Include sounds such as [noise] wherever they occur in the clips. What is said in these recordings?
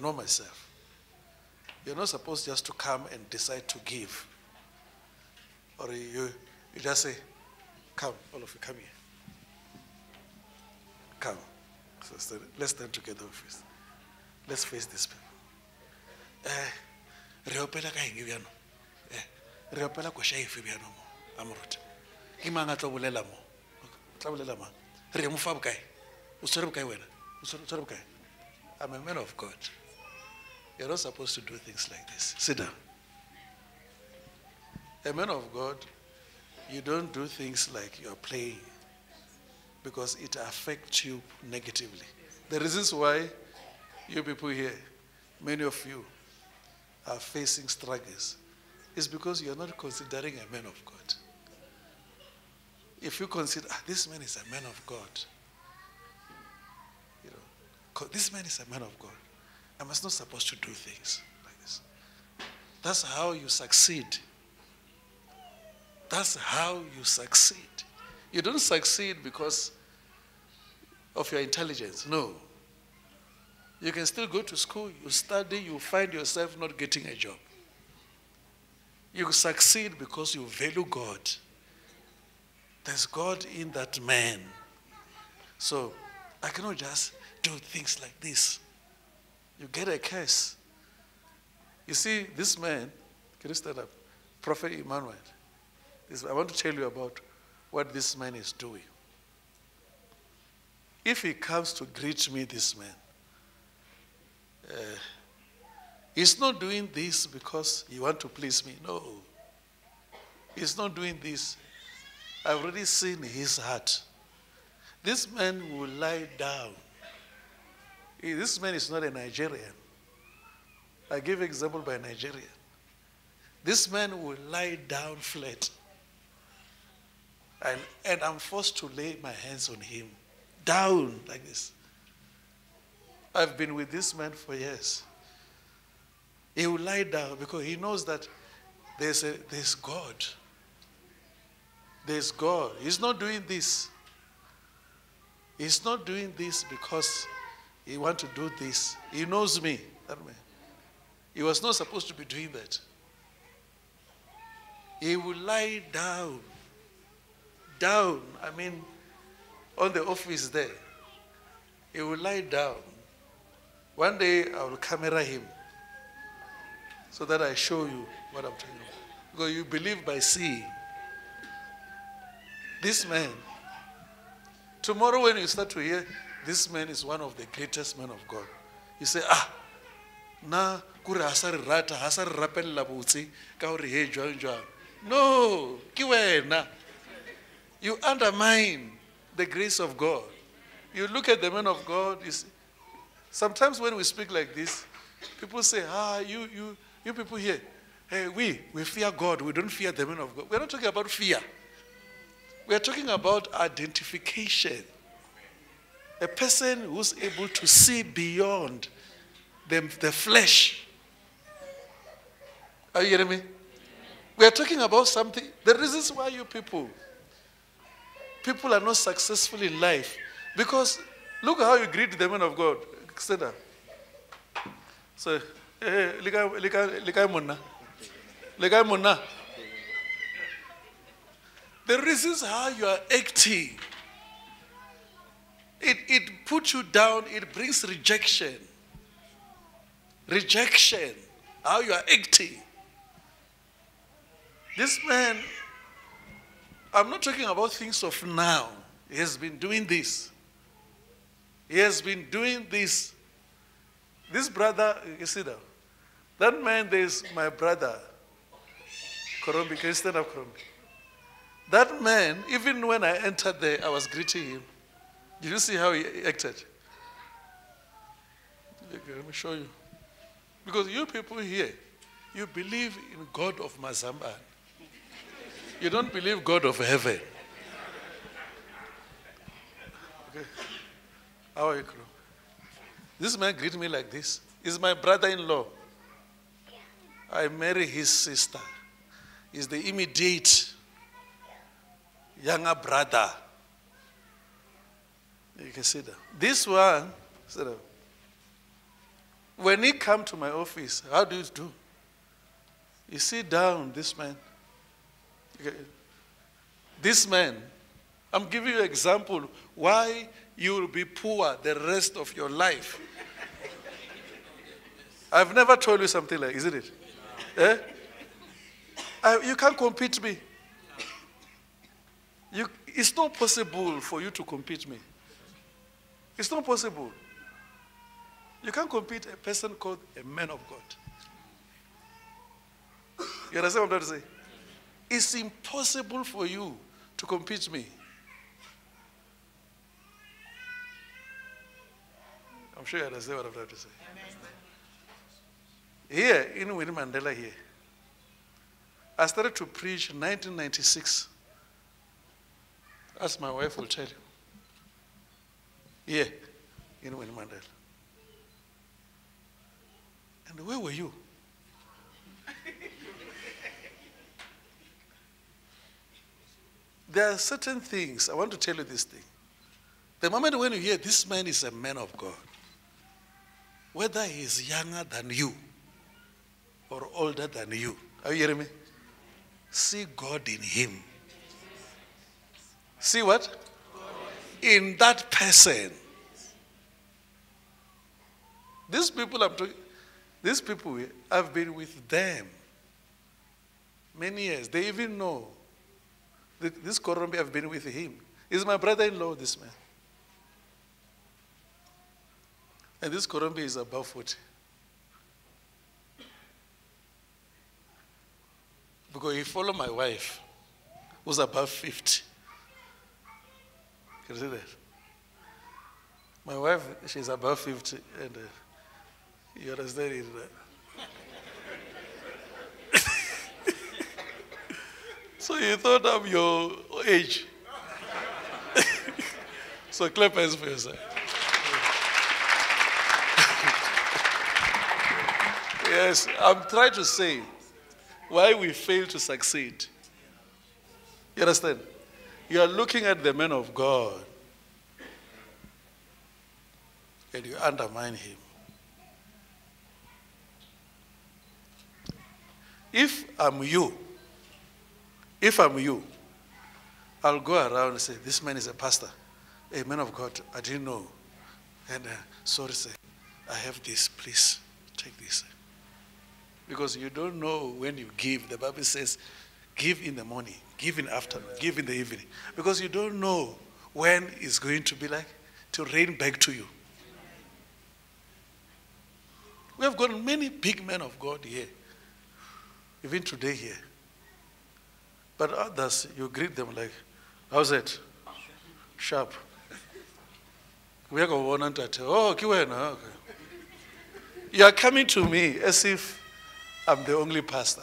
know myself. You're not supposed just to come and decide to give. Or you, you just say, Come, all of you, come here. Come. So stand, let's stand together first. Let's face this people. Eh, re opela ka eng? Eh, re opela koša efe bjano mo, amoruta? Ke mang a bolela mo? Tla? Re mo fa bokae? O wena? O? I'm a man of God. You're not supposed to do things like this. Sit down. A man of God, you don't do things like you're playing because it affects you negatively. The reasons why you people here, many of you, are facing struggles is because you're not considering a man of God. If you consider, ah, this man is a man of God, you know, this man is a man of God. I was not supposed to do things like this. That's how you succeed. That's how you succeed. You don't succeed because of your intelligence. No. You can still go to school, you study, you find yourself not getting a job. You succeed because you value God. There's God in that man. So I cannot just do things like this. You get a curse. You see, this man, can you stand up? Prophet Emmanuel. This, I want to tell you about what this man is doing. If he comes to greet me, this man, uh, he's not doing this because he want to please me. No. He's not doing this. I've already seen his heart. This man will lie down. This man is not a Nigerian. I give example by Nigerian. This man will lie down flat. And, and I'm forced to lay my hands on him, down like this. I've been with this man for years. He will lie down because he knows that there's, a, there's God. There's God. He's not doing this. He's not doing this because he wants to do this. He knows me. That. He was not supposed to be doing that. He will lie down. Down. I mean, on the office there. He will lie down. One day I will camera him so that I show you what I'm telling you. Because you believe by seeing. This man, tomorrow when you start to hear, this man is one of the greatest men of God. You say, ah, na kure ha sa re rata ha sa re rapella botse ka gore he jwang jwang? No ke wena. You undermine the grace of god. You look at the man of god you see, sometimes when we speak like this people say ah you you you people here hey we we fear god we don't fear the man of god. We're not talking about fear. We're talking about identification a person who's able to see beyond the, the flesh. Are you hearing me? We are talking about something. The reasons why you people, people are not successful in life, because look how you greet the man of God. Stand up. So, eh, likai monna. The reasons how you are acting, it, it puts you down, it brings rejection. Rejection. How you are acting. This man, I'm not talking about things of now. He has been doing this. He has been doing this. This brother, you see that? That man, there is my brother. Korombi, can you stand up, Korombi? That man, even when I entered there, I was greeting him. Did you see how he acted? Okay, let me show you. Because you people here, you believe in God of Mazamban. You don't believe God of heaven. Okay. How are you, Kro? This man greet me like this. He's my brother-in-law. I marry his sister. He's the immediate younger brother. You can see that. This one. When he come to my office, how do you do? You sit down, this man. This man, I'm giving you an example why you will be poor the rest of your life. I've never told you something like, isn't it? Eh? I, you can't compete me. You, it's not possible for you to compete me. It's not possible. You can't compete a person called a man of God. You understand what I'm trying to say? It's impossible for you to compete me. I'm sure you understand what I'm trying to say. Here in Winnie Mandela here, I started to preach in 1996. As my wife will tell you. Here in Winnie Mandela. And where were you? there are certain things, I want to tell you this thing. The moment when you hear this man is a man of God, whether he is younger than you or older than you, are you hearing me? See God in him. See what? In that person. These people I'm talking, these people I've been with them many years. They even know this Korombi, I've been with him. He's my brother in law, this man. And this Korombi is above 40. Because he followed my wife, who's above 50. Can see that? My wife, she's above 50, and uh, you understand it? [laughs] So you thought I'm your age. [laughs] so clap hands for yourself. [laughs] yes, I'm trying to say why we fail to succeed. You understand? You are looking at the man of God and you undermine him. If I'm you, if I'm you, I'll go around and say, This man is a pastor. A man of God, I didn't know. And uh, sorry, sir, I have this. Please take this. Because you don't know when you give. The Bible says, give in the morning, give in afternoon, give in the evening. Because you don't know when it's going to be like to rain back to you. We have got many big men of God here, even today here. But others, you greet them like, how's it? Sharp. [laughs] We are going to oh, okay. You are coming to me as if I'm the only pastor.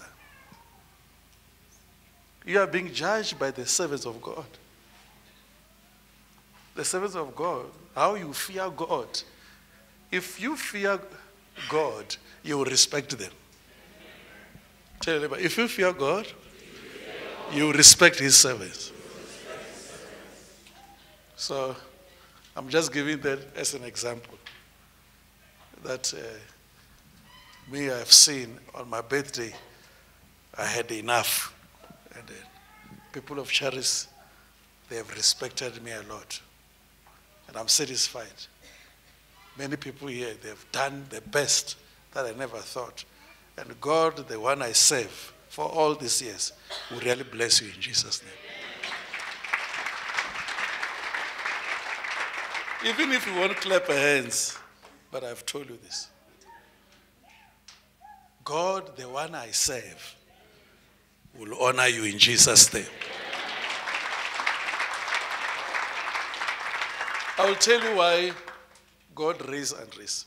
You are being judged by the servants of God. The servants of God, how you fear God. If you fear God, you will respect them. Tell everybody, if you fear God, you respect his service. So I'm just giving that as an example. That uh, me, I've seen on my birthday, I had enough. And uh, people of Charis, they have respected me a lot. And I'm satisfied. Many people here, they've done the best that I never thought. And God, the one I serve, for all these years. will really bless you in Jesus' name. Even if you won't clap your hands, but I've told you this. God, the one I serve, will honor you in Jesus' name. I will tell you why God raised Andres.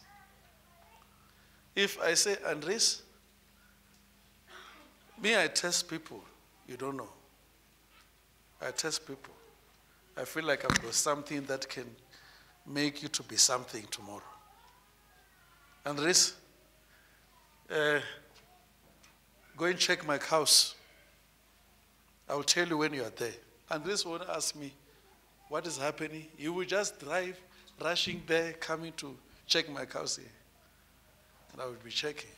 If I say Andres, me, I test people. You don't know. I test people. I feel like I've got something that can make you to be something tomorrow. Andres, uh, go and check my house. I will tell you when you are there. Andres won't ask me what is happening. You will just drive, rushing there, coming to check my house here. And I would be checking.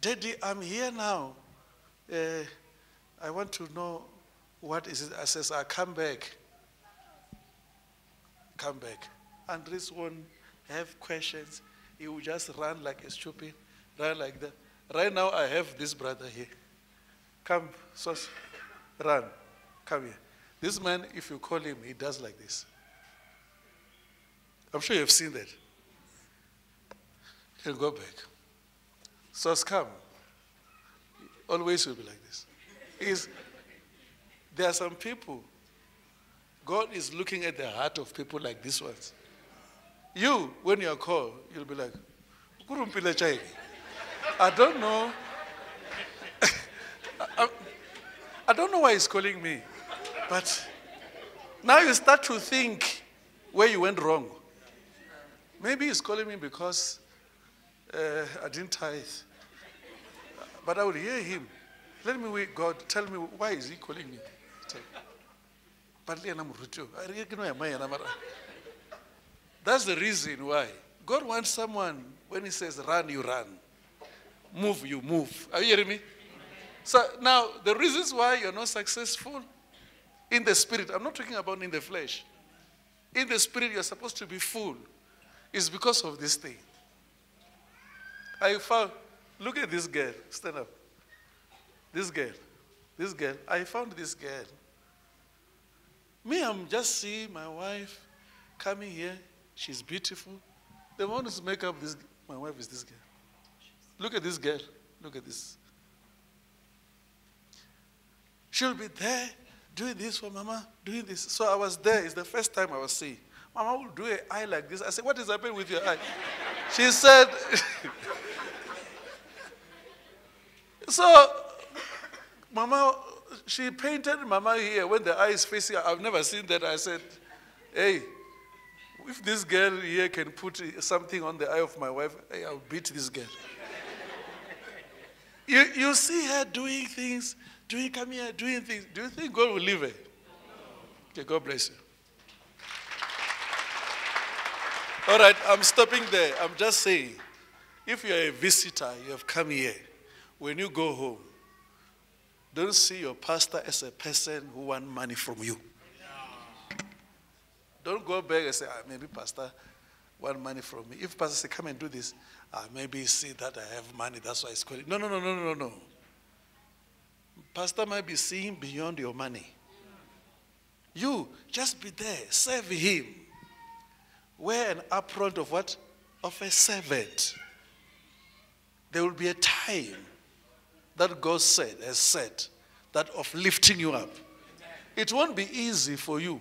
Daddy, I'm here now. Uh, I want to know what is it. I says, I come back. Come back. Andres won't have questions. He will just run like a stupid, run like that. Right now, I have this brother here. Come, Sos, run. Come here. This man, if you call him, he does like this. I'm sure you've seen that. He'll go back. Sos, come. Always will be like this. Is there are some people, God is looking at the heart of people like these ones. You, when you are called, you'll be like, I don't know. [laughs] I, I don't know why he's calling me. But now you start to think where you went wrong. Maybe he's calling me because uh, I didn't tithe. But I would hear him. Let me wait, God, tell me why is he calling me? That's the reason why. God wants someone, when he says run, you run. Move, you move. Are you hearing me? So now, the reasons why you're not successful in the spirit, I'm not talking about in the flesh. In the spirit, you're supposed to be full. It's because of this thing. I found, look at this girl. Stand up. This girl. This girl. I found this girl. Me, I'm just seeing my wife coming here. She's beautiful. The one who's make up this, my wife is this girl. Look at this girl. Look at this. She'll be there doing this for mama, doing this. So I was there. It's the first time I was seeing. Mama will do an eye like this. I said, What is happening with your eye? [laughs] She said, [laughs] So, Mama, she painted Mama here when the eye is facing. I've never seen that. I said, Hey, if this girl here can put something on the eye of my wife, hey, I'll beat this girl. You, you see her doing things, doing, come here, doing things. Do you think God will leave her? Okay, God bless you. All right, I'm stopping there. I'm just saying, if you're a visitor, you have come here, when you go home, don't see your pastor as a person who wants money from you. Don't go back and say, ah, maybe pastor want money from me. If pastor say, come and do this, ah, maybe see that I have money, that's why he's calling. No, no, no, no, no, no. Pastor might be seeing beyond your money. You just be there, serve him. Wear an apron of what? Of a servant. There will be a time that God said, has said, that of lifting you up. It won't be easy for you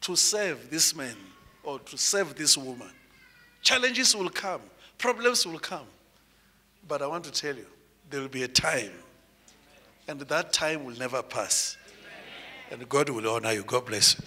to serve this man or to serve this woman. Challenges will come, problems will come. But I want to tell you, there will be a time, and that time will never pass. And God will honor you. God bless you.